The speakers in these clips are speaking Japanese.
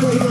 Gracias.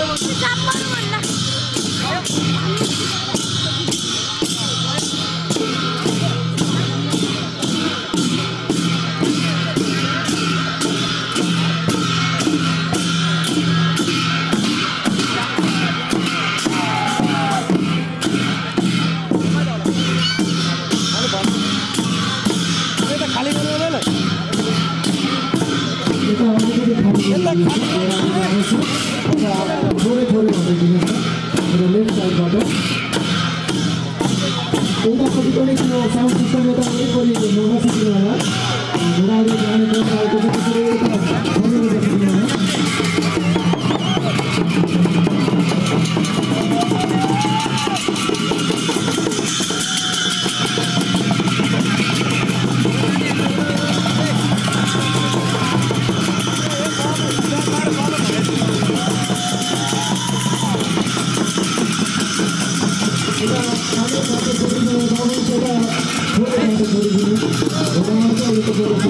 頑張ろうな。大田飛び込歴機のサウンシステム型エコリーで長崎川がドライブで跳ね込んだを届けする歌です。